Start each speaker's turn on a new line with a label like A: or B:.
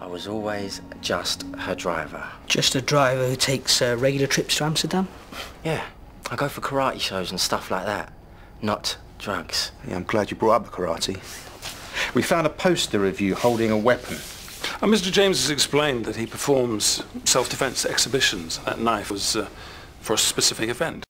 A: I was always just her driver.
B: Just a driver who takes uh, regular trips to Amsterdam?
A: Yeah, I go for karate shows and stuff like that. Not drugs.
C: Yeah, I'm glad you brought up the karate. We found a poster of you holding a weapon.
D: Uh, and Mr. James has explained that he performs self-defense exhibitions. That knife was uh, for a specific event.